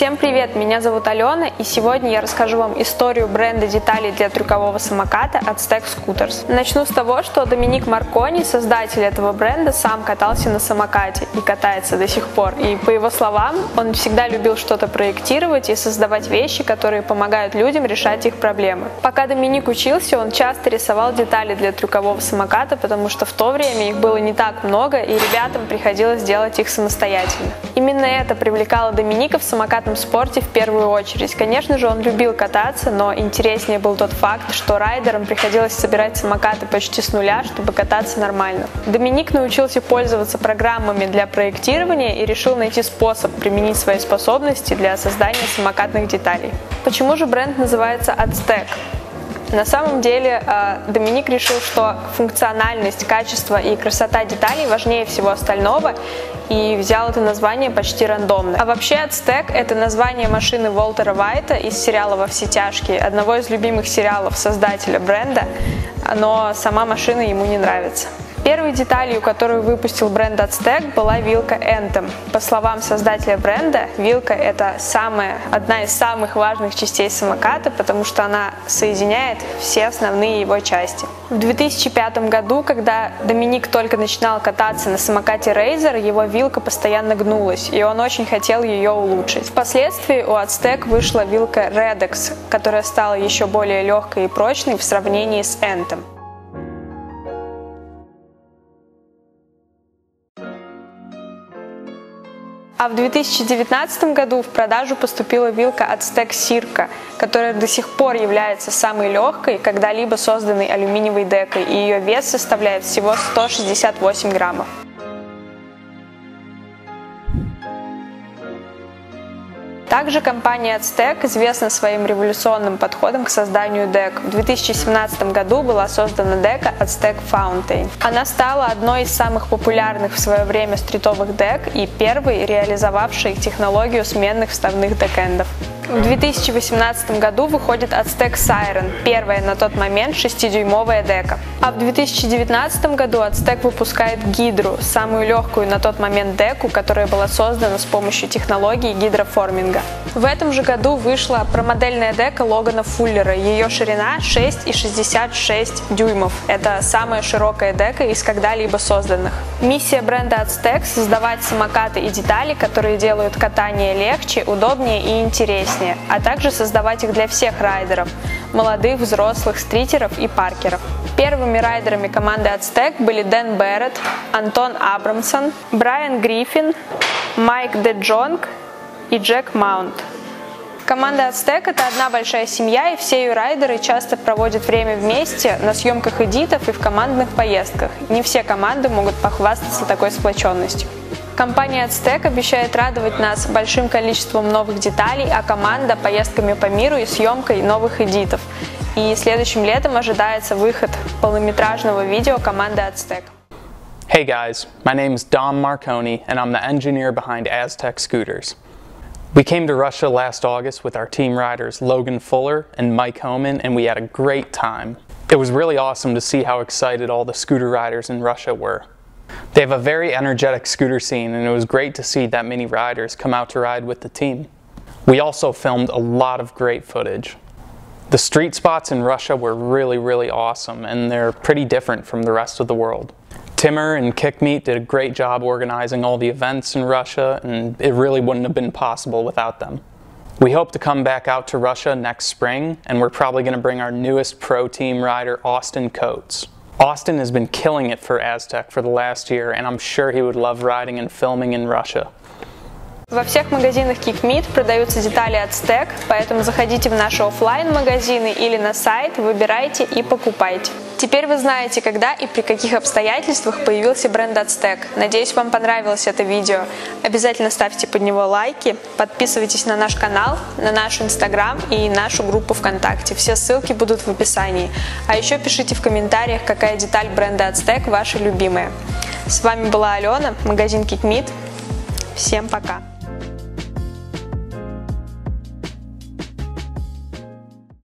Всем привет, меня зовут Алена, и сегодня я расскажу вам историю бренда деталей для трюкового самоката Aztec Scooters. Начну с того, что Доминик Маркони, создатель этого бренда, сам катался на самокате и катается до сих пор. И по его словам, он всегда любил что-то проектировать и создавать вещи, которые помогают людям решать их проблемы. Пока Доминик учился, он часто рисовал детали для трюкового самоката, потому что в то время их было не так много, и ребятам приходилось делать их самостоятельно. Именно это привлекало Доминика в самокат самокатном спорте в первую очередь. Конечно же, он любил кататься, но интереснее был тот факт, что райдерам приходилось собирать самокаты почти с нуля, чтобы кататься нормально. Доминик научился пользоваться программами для проектирования и решил найти способ применить свои способности для создания самокатных деталей. Почему же бренд называется Aztec? На самом деле э, Доминик решил, что функциональность, качество и красота деталей важнее всего остального и взял это название почти рандомно. А вообще Ацтек — это название машины Волтера Вайта из сериала «Во все тяжкие», одного из любимых сериалов создателя бренда, но сама машина ему не нравится. Первой деталью, которую выпустил бренд Aztec, была вилка Anthem. По словам создателя бренда, вилка это самая, одна из самых важных частей самоката, потому что она соединяет все основные его части. В 2005 году, когда Доминик только начинал кататься на самокате Razer, его вилка постоянно гнулась, и он очень хотел ее улучшить. Впоследствии у Aztec вышла вилка Redex, которая стала еще более легкой и прочной в сравнении с Anthem. А в 2019 году в продажу поступила вилка от Aztec Circa, которая до сих пор является самой легкой, когда-либо созданной алюминиевой декой, и ее вес составляет всего 168 граммов. Также компания Aztec известна своим революционным подходом к созданию дек. В 2017 году была создана дека Aztec Fountain. Она стала одной из самых популярных в свое время стритовых дек и первой реализовавшей технологию сменных вставных декэндов. В 2018 году выходит Aztec Siren, первая на тот момент 6-дюймовая дека. А в 2019 году Aztec выпускает Гидру, самую легкую на тот момент деку, которая была создана с помощью технологии гидроформинга. В этом же году вышла промодельная дека Логана Фуллера. Ее ширина 6,66 дюймов. Это самая широкая дека из когда-либо созданных. Миссия бренда Aztec – создавать самокаты и детали, которые делают катание легче, удобнее и интереснее интереснее, а также создавать их для всех райдеров – молодых, взрослых, стритеров и паркеров. Первыми райдерами команды Aztec были Дэн Берретт, Антон Абрамсон, Брайан Гриффин, Майк Де Джонг и Джек Маунт. Команда Aztec – это одна большая семья, и все ее райдеры часто проводят время вместе на съемках эдитов и в командных поездках. Не все команды могут похвастаться такой сплоченностью. Компания Aztec обещает радовать нас большим количеством новых деталей, а команда – поездками по миру и съемкой новых эдитов. И следующим летом ожидается выход полнометражного видео команды Aztec. Hey guys, my name is Dom Marconi and I'm the engineer behind Aztec Scooters. We came to Russia last August with our team riders Logan Fuller and Mike Homan and we had a great time. It was really awesome to see how excited all the scooter riders in Russia were. They have a very energetic scooter scene and it was great to see that many riders come out to ride with the team. We also filmed a lot of great footage. The street spots in Russia were really, really awesome and they're pretty different from the rest of the world. Timmer and Kickmeat did a great job organizing all the events in Russia and it really wouldn't have been possible without them. We hope to come back out to Russia next spring and we're probably going to bring our newest pro team rider Austin Coates. Austin has been killing it for Aztec for the last year, and I'm sure he would love riding and filming in Russia. Во всех магазинах KickMeet продаются детали от Stack, поэтому заходите в наши офлайн магазины или на сайт, выбирайте и покупайте. Теперь вы знаете, когда и при каких обстоятельствах появился бренд Stack. Надеюсь, вам понравилось это видео. Обязательно ставьте под него лайки, подписывайтесь на наш канал, на наш инстаграм и нашу группу ВКонтакте. Все ссылки будут в описании. А еще пишите в комментариях, какая деталь бренда Stack ваша любимая. С вами была Алена, магазин KickMeet. Всем пока!